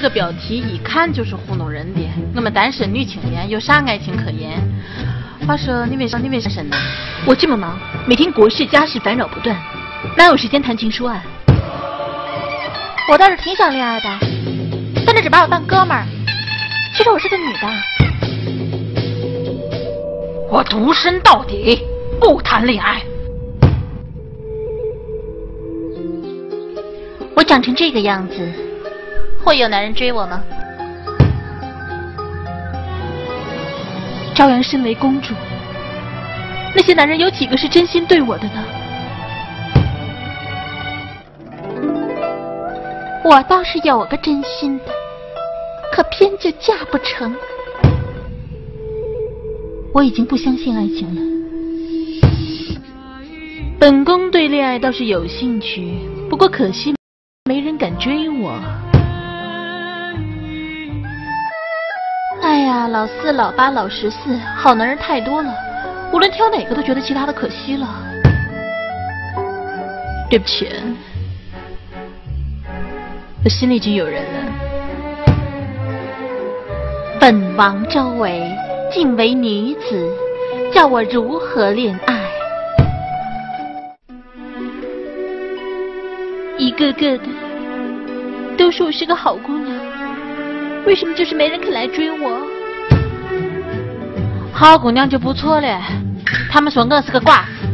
这个标题一看就是糊弄人的。我们单身女青年有啥爱情可言？话说你为啥你为啥身呢？我这么忙，每天国事家事烦扰不断，哪有时间谈情说爱？我倒是挺想恋爱的，但这只把我当哥们儿。其实我是个女的。我独身到底，不谈恋爱。我长成这个样子，会有男人追我吗？朝阳身为公主，那些男人有几个是真心对我的呢？我倒是有个真心的，可偏就嫁不成。我已经不相信爱情了。本宫对恋爱倒是有兴趣，不过可惜。没人敢追我。哎呀，老四、老八、老十四，好男人太多了，无论挑哪个都觉得其他的可惜了。对不起，我心里已经有人了。本王周围竟为女子，叫我如何恋爱？一个个的都说我是个好姑娘，为什么就是没人肯来追我？好姑娘就不错了，他们说我是个寡妇。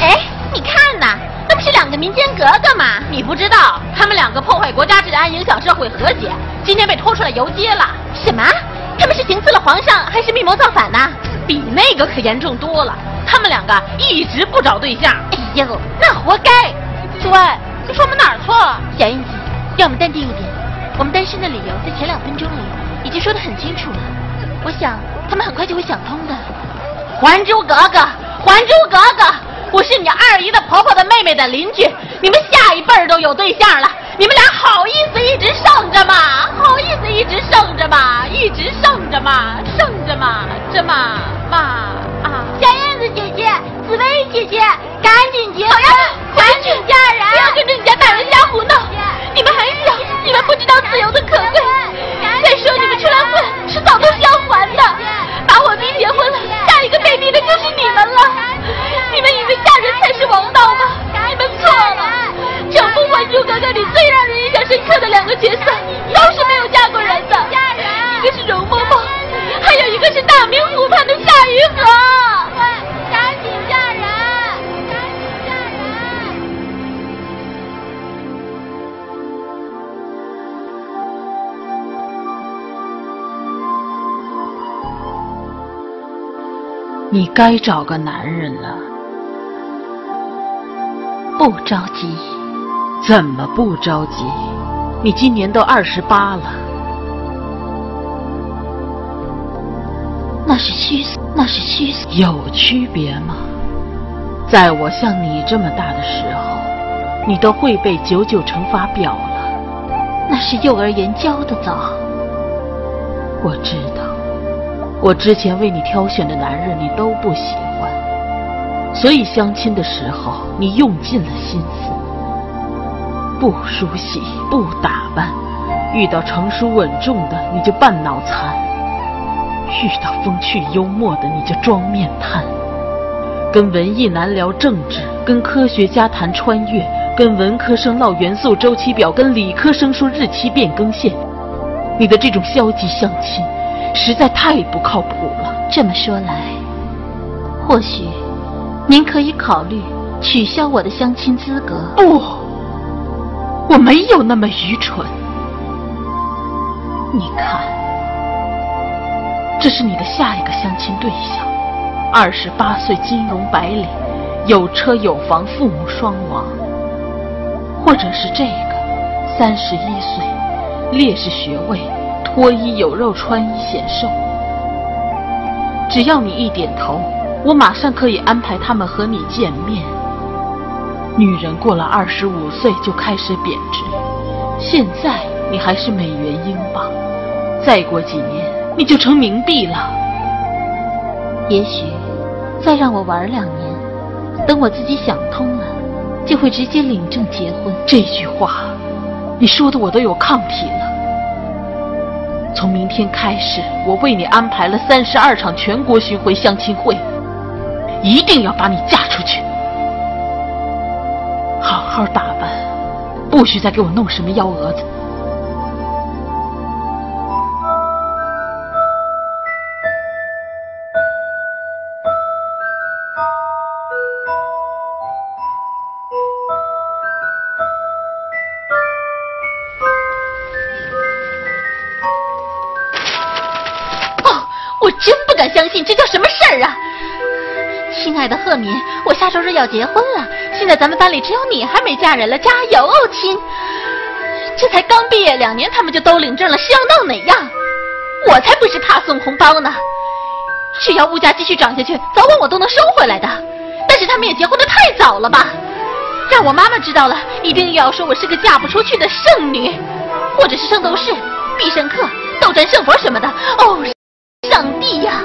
哎，你看呐，那不是两个民间格格吗？你不知道，他们两个破坏国家治安，影响社会和谐，今天被拖出来游街了。什么？他们是行刺了皇上，还是密谋造反呢？比那个可严重多了。他们两个一直不找对象。哎呦，那活该！诸位，你说我们哪儿错了？小燕子，让我们淡定一点。我们单身的理由在前两分钟里已经说得很清楚了。我想他们很快就会想通的。还珠格格，还珠格格，我是你二姨的婆婆的妹妹的邻居，你们下一辈儿都有对象了。你们俩好意思一直剩着吗？好意思一直剩着吗？一直剩着吗？剩着吗？这嘛嘛啊！小燕子姐姐，紫薇姐姐，赶紧结婚，赶紧你该找个男人了。不着急。怎么不着急？你今年都二十八了。那是虚岁，那是虚岁。有区别吗？在我像你这么大的时候，你都会背九九乘法表了。那是幼儿园教的早。我知道，我之前为你挑选的男人你都不喜欢，所以相亲的时候你用尽了心思。不梳洗，不打扮，遇到成熟稳重的你就扮脑残；遇到风趣幽默的你就装面瘫。跟文艺男聊政治，跟科学家谈穿越，跟文科生唠元素周期表，跟理科生说日期变更线。你的这种消极相亲，实在太不靠谱了。这么说来，或许您可以考虑取消我的相亲资格。不。我没有那么愚蠢。你看，这是你的下一个相亲对象，二十八岁，金融白领，有车有房，父母双亡。或者是这个，三十一岁，烈士学位，脱衣有肉，穿衣显瘦。只要你一点头，我马上可以安排他们和你见面。女人过了二十五岁就开始贬值，现在你还是美元英镑，再过几年你就成冥币了。也许再让我玩两年，等我自己想通了，就会直接领证结婚。这句话，你说的我都有抗体了。从明天开始，我为你安排了三十二场全国巡回相亲会，一定要把你嫁出去。好好打扮，不许再给我弄什么幺蛾子。相信这叫什么事儿啊，亲爱的赫敏，我下周日要结婚了。现在咱们班里只有你还没嫁人了，加油哦，亲！这才刚毕业两年，他们就都领证了，是要闹哪样？我才不是怕送红包呢！只要物价继续涨下去，早晚我都能收回来的。但是他们也结婚的太早了吧？让我妈妈知道了，一定要说我是个嫁不出去的剩女，或者是圣斗士、必胜客、斗战胜佛什么的。哦，上帝呀！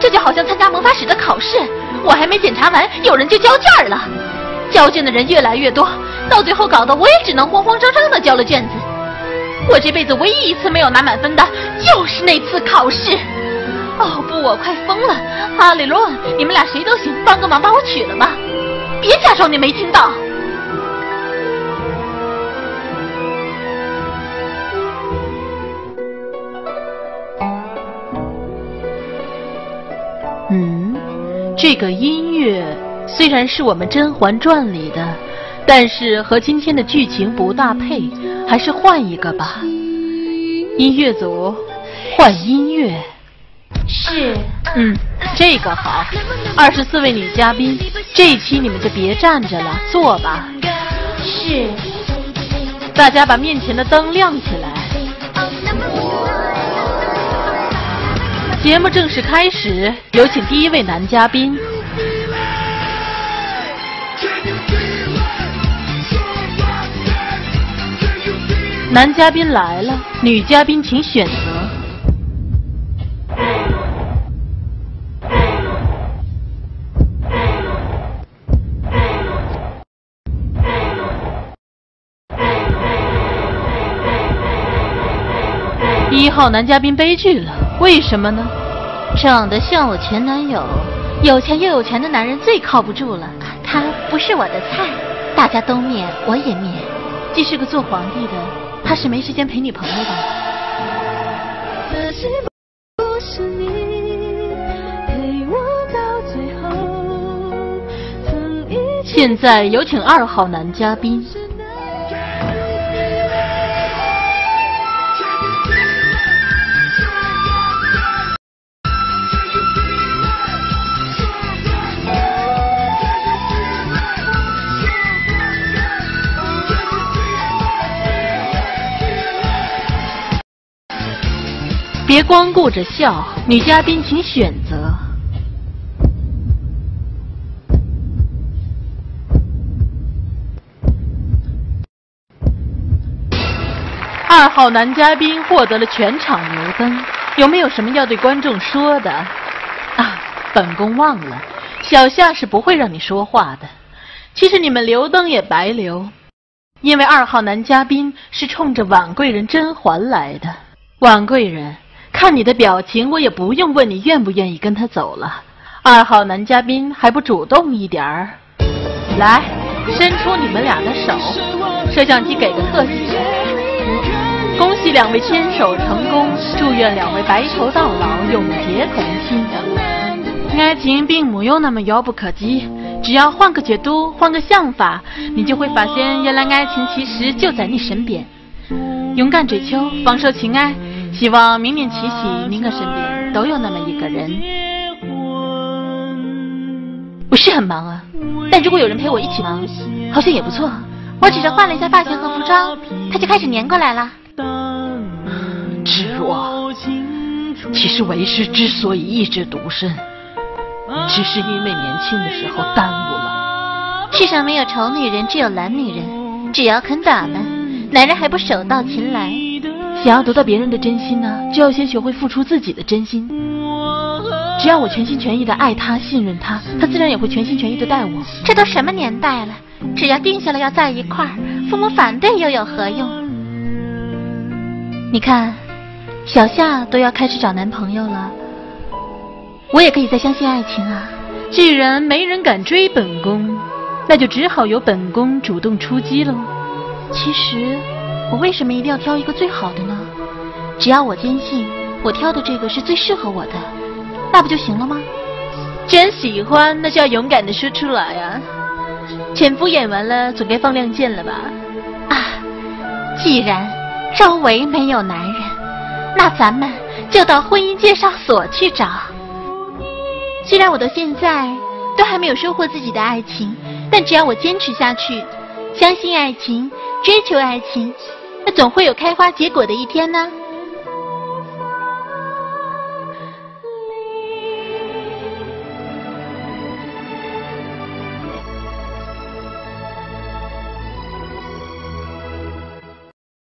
这就好像参加魔法史的考试，我还没检查完，有人就交卷了。交卷的人越来越多，到最后搞得我也只能慌慌张张的交了卷子。我这辈子唯一一次没有拿满分的，就是那次考试。哦不，我快疯了！哈利罗，你们俩谁都行，帮个忙把我娶了吧！别假装你没听到。这个音乐虽然是我们《甄嬛传》里的，但是和今天的剧情不大配，还是换一个吧。音乐组，换音乐。是。嗯，这个好。二十四位女嘉宾，这一期你们就别站着了，坐吧。是。大家把面前的灯亮起来。节目正式开始，有请第一位男嘉宾。男嘉宾来了，女嘉宾请选择。一号男嘉宾悲剧了。为什么呢？长得像我前男友，有钱又有权的男人最靠不住了。他不是我的菜，大家都灭，我也灭。既是个做皇帝的，怕是没时间陪女朋友吧？现在有请二号男嘉宾。别光顾着笑，女嘉宾请选择。二号男嘉宾获得了全场油灯，有没有什么要对观众说的？啊，本宫忘了，小夏是不会让你说话的。其实你们留灯也白留，因为二号男嘉宾是冲着婉贵人甄嬛来的。婉贵人。看你的表情，我也不用问你愿不愿意跟他走了。二号男嘉宾还不主动一点儿？来，伸出你们俩的手，摄像机给个特写。恭喜两位牵手成功，祝愿两位白头到老，永结同心。爱情并没有那么遥不可及，只要换个角度，换个想法，你就会发现，原来爱情其实就在你身边。勇敢追求，放手情爱。希望明年七夕，您的身边都有那么一个人。我是很忙啊，但如果有人陪我一起忙，好像也不错。我只是换了一下发型和服装，他就开始粘过来了。芷若，其实为师之所以一直独身，只是因为年轻的时候耽误了。世上没有丑女人，只有懒女人。只要肯打扮，男人还不手到擒来。想要得到别人的真心呢，就要先学会付出自己的真心。只要我全心全意的爱他、信任他，他自然也会全心全意的待我。这都什么年代了？只要定下了要在一块儿，父母反对又有何用？你看，小夏都要开始找男朋友了，我也可以再相信爱情啊。既然没人敢追本宫，那就只好由本宫主动出击喽。其实，我为什么一定要挑一个最好的呢？只要我坚信我挑的这个是最适合我的，那不就行了吗？真喜欢，那就要勇敢的说出来啊！潜伏演完了，总该放亮剑了吧？啊，既然周围没有男人，那咱们就到婚姻介绍所去找。虽然我到现在都还没有收获自己的爱情，但只要我坚持下去，相信爱情，追求爱情，那总会有开花结果的一天呢。